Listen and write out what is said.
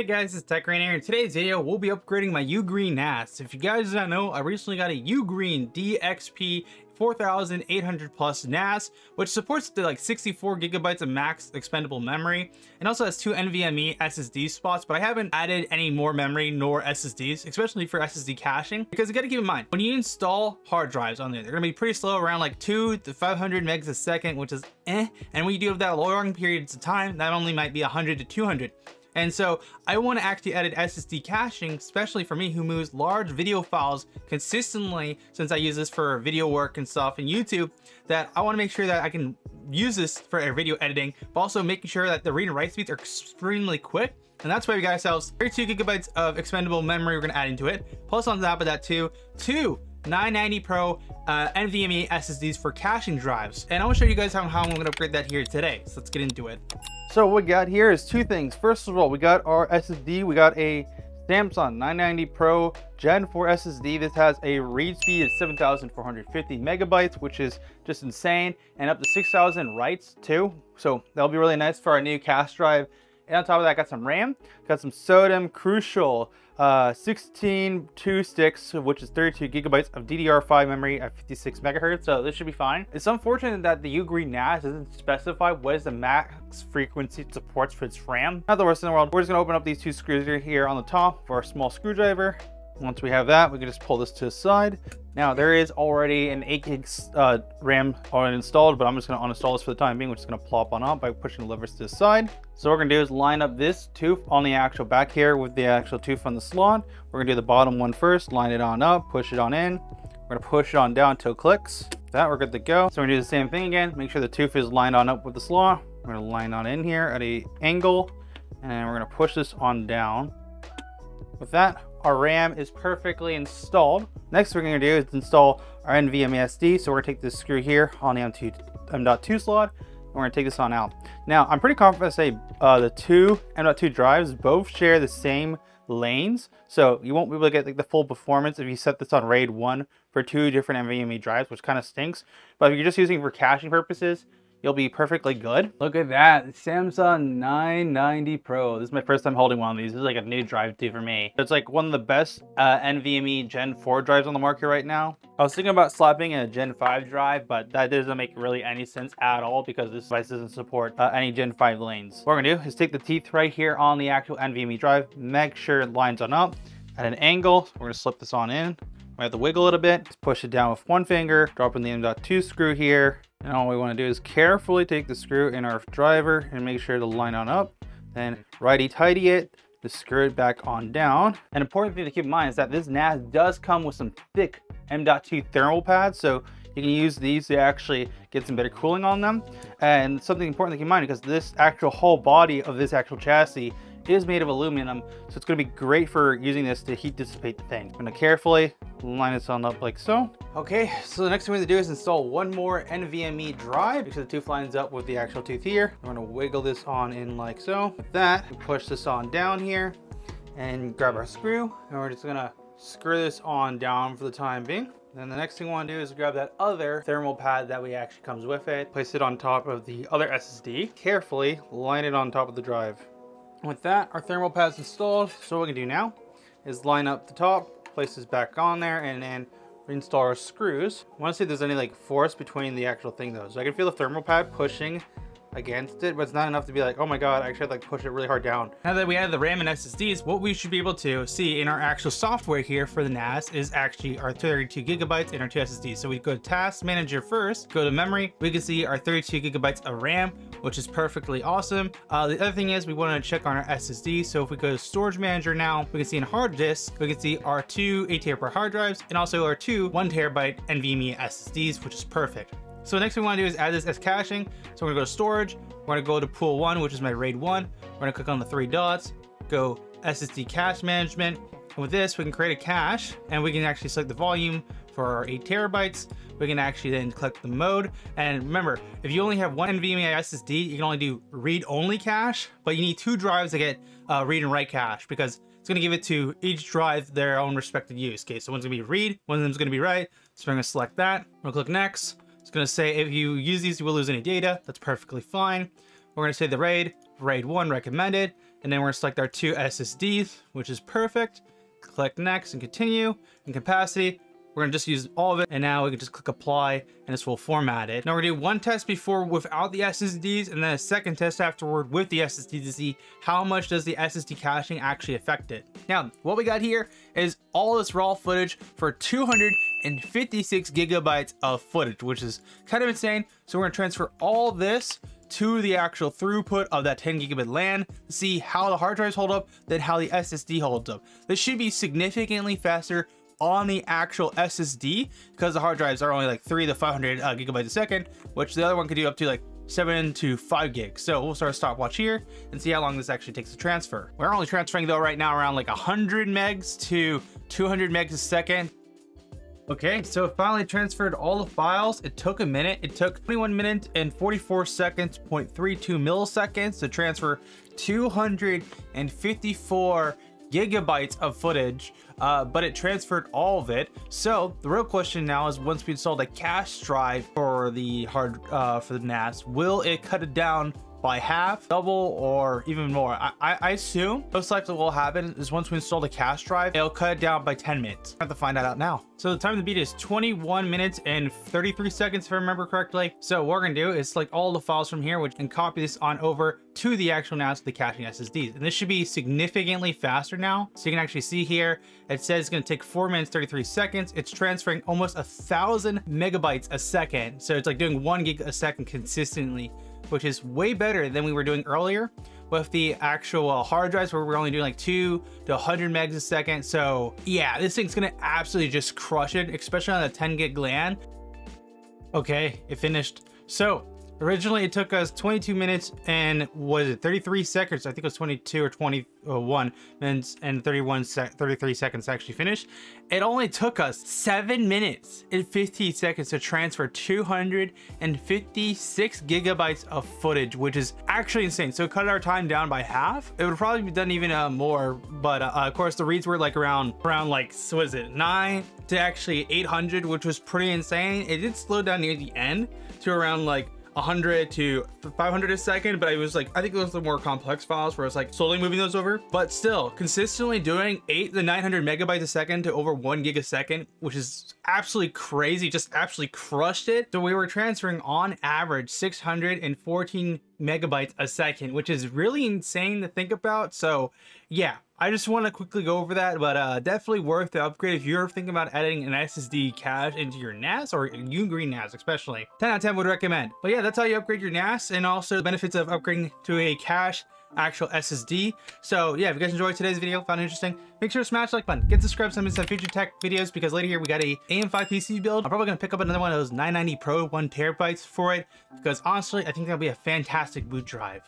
Hey guys, it's Tech Grant here. In today's video, we'll be upgrading my Ugreen NAS. If you guys don't know, I recently got a Ugreen DXP 4800 plus NAS, which supports the like 64 gigabytes of max expendable memory, and also has two NVMe SSD spots, but I haven't added any more memory nor SSDs, especially for SSD caching, because you gotta keep in mind, when you install hard drives on there, they're gonna be pretty slow around like two to 500 megs a second, which is eh, and when you do have that long periods of time, that only might be 100 to 200. And so I want to actually edit SSD caching, especially for me who moves large video files consistently since I use this for video work and stuff in YouTube, that I want to make sure that I can use this for video editing, but also making sure that the read and write speeds are extremely quick. And that's why we got ourselves 32 gigabytes of expendable memory we're to add into it. Plus on top of that too, two 990 Pro uh, NVMe SSDs for caching drives. And I will show you guys how, how I'm to upgrade that here today. So let's get into it. So what we got here is two things. First of all, we got our SSD. We got a Samsung 990 Pro Gen 4 SSD. This has a read speed of 7,450 megabytes, which is just insane, and up to 6,000 writes too. So that'll be really nice for our new cache drive. And on top of that, I got some RAM, got some SODIMM Crucial uh, 16 two sticks, which is 32 gigabytes of DDR5 memory at 56 megahertz, so this should be fine. It's unfortunate that the Ugreen NAS doesn't specify what is the max frequency it supports for its RAM. Not the worst in the world. We're just gonna open up these two screws here on the top for a small screwdriver. Once we have that, we can just pull this to the side. Now there is already an 8 gig uh, RAM already installed, but I'm just gonna uninstall this for the time being. We're just gonna plop on up by pushing the levers to the side. So what we're gonna do is line up this tooth on the actual back here with the actual tooth on the slot. We're gonna do the bottom one first, line it on up, push it on in. We're gonna push it on down till it clicks. That we're good to go. So we're gonna do the same thing again. Make sure the tooth is lined on up with the slot. We're gonna line on in here at a angle, and we're gonna push this on down. With that, our RAM is perfectly installed. Next we're going to do is install our NVMe SD. So we're going to take this screw here on the M2, M.2 slot. And we're going to take this on out. Now, I'm pretty confident to say uh, the two M.2 drives both share the same lanes. So you won't be able to get like, the full performance if you set this on RAID 1 for two different NVMe drives, which kind of stinks. But if you're just using for caching purposes, you'll be perfectly good. Look at that, Samsung 990 Pro. This is my first time holding one of these. This is like a new drive too for me. It's like one of the best uh, NVMe Gen 4 drives on the market right now. I was thinking about slapping a Gen 5 drive, but that doesn't make really any sense at all because this device doesn't support uh, any Gen 5 lanes. What we're gonna do is take the teeth right here on the actual NVMe drive, make sure it lines on up at an angle. We're gonna slip this on in. We have to wiggle it a bit, just push it down with one finger, drop in the M.2 screw here, and all we want to do is carefully take the screw in our driver and make sure to line on up. Then righty tighty it, to screw it back on down. An important thing to keep in mind is that this NAS does come with some thick M.2 thermal pads. So you can use these to actually get some better cooling on them. And something important to keep in mind because this actual whole body of this actual chassis is made of aluminum, so it's gonna be great for using this to heat dissipate the thing. I'm gonna carefully line this on up like so. Okay, so the next thing we have to do is install one more NVMe drive because the tooth lines up with the actual tooth here. I'm gonna wiggle this on in like so. With that, push this on down here and grab our screw, and we're just gonna screw this on down for the time being. Then the next thing we want to do is grab that other thermal pad that we actually comes with it, place it on top of the other SSD, carefully line it on top of the drive. With that, our thermal pad's installed. So what we can do now is line up the top, place this back on there, and then reinstall our screws. I want to see if there's any like force between the actual thing though. So I can feel the thermal pad pushing against it, but it's not enough to be like, oh my god, I actually have to like push it really hard down. Now that we added the RAM and SSDs, what we should be able to see in our actual software here for the NAS is actually our 32 gigabytes and our two SSDs. So we go to Task Manager first, go to Memory, we can see our 32 gigabytes of RAM, which is perfectly awesome. Uh, the other thing is we want to check on our SSD. So if we go to Storage Manager now, we can see in hard disk, we can see our two 8 terabyte hard drives and also our two 1 terabyte NVMe SSDs, which is perfect. So next we want to do is add this as caching. So we're gonna go to storage. We're gonna go to pool one, which is my RAID one. We're gonna click on the three dots, go SSD cache management. And with this, we can create a cache and we can actually select the volume for our eight terabytes. We can actually then click the mode. And remember, if you only have one NVMe SSD, you can only do read only cache, but you need two drives to get uh, read and write cache because it's gonna give it to each drive their own respective use case. So one's gonna be read, one of them's gonna be write. So we're gonna select that. We'll click next. It's gonna say if you use these, you will lose any data. That's perfectly fine. We're gonna say the RAID, RAID 1 recommended, And then we're gonna select our two SSDs, which is perfect. Click next and continue. And capacity, we're gonna just use all of it. And now we can just click apply and this will format it. Now we're gonna do one test before without the SSDs and then a second test afterward with the SSD to see how much does the SSD caching actually affect it. Now, what we got here is all this raw footage for 256 gigabytes of footage, which is kind of insane. So we're gonna transfer all this to the actual throughput of that 10 gigabit LAN to see how the hard drives hold up, then how the SSD holds up. This should be significantly faster on the actual SSD because the hard drives are only like 3 to 500 uh, gigabytes a second, which the other one could do up to like 7 to 5 gigs. So we'll start a stopwatch here and see how long this actually takes to transfer. We're only transferring though right now around like 100 megs to 200 megs a second. Okay, so it finally transferred all the files. It took a minute. It took 21 minutes and 44 seconds, 0.32 milliseconds to transfer 254 gigabytes of footage, uh, but it transferred all of it. So the real question now is once we install the cache drive for the hard uh, for the NAS, will it cut it down by half, double, or even more. I, I, I assume most likely what will happen is once we install the cache drive, it'll cut it down by 10 minutes. I have to find that out now. So the time to beat is 21 minutes and 33 seconds if I remember correctly. So what we're gonna do is select all the files from here which and copy this on over to the actual NAS the caching SSDs. And this should be significantly faster now. So you can actually see here, it says it's gonna take four minutes, 33 seconds. It's transferring almost a thousand megabytes a second. So it's like doing one gig a second consistently which is way better than we were doing earlier with the actual uh, hard drives where we're only doing like two to 100 megs a second. So yeah, this thing's gonna absolutely just crush it, especially on the 10 gig LAN. Okay, it finished. So Originally, it took us 22 minutes and was it 33 seconds? I think it was 22 or 21 minutes and 31 sec 33 seconds to actually finish. It only took us 7 minutes and 15 seconds to transfer 256 gigabytes of footage, which is actually insane. So cut our time down by half. It would probably be done even uh, more, but uh, of course the reads were like around around like what is it 9 to actually 800, which was pretty insane. It did slow down near the end to around like 100 to 500 a second, but I was like, I think those are the more complex files where it's like slowly moving those over. But still, consistently doing 8 to 900 megabytes a second to over 1 gig a second, which is absolutely crazy, just absolutely crushed it. So we were transferring on average 614 megabytes a second, which is really insane to think about. So yeah, I just want to quickly go over that, but uh, definitely worth the upgrade if you're thinking about adding an SSD cache into your NAS or Ugreen NAS especially. 10 out of 10 would recommend. But yeah, that's how you upgrade your NAS and also the benefits of upgrading to a cache actual SSD. So yeah, if you guys enjoyed today's video, found it interesting, make sure to smash the like button, get subscribed to some future tech videos because later here we got a AM5 PC build. I'm probably gonna pick up another one of those 990 Pro one terabytes for it because honestly, I think that'll be a fantastic boot drive.